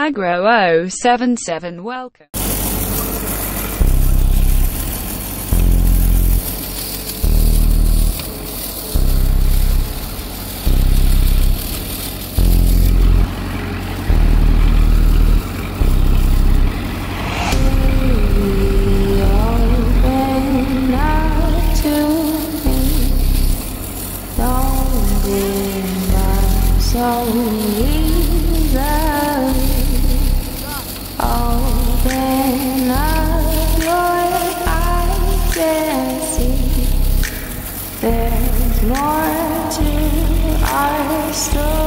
Agro 077 Welcome. So nor do I stop.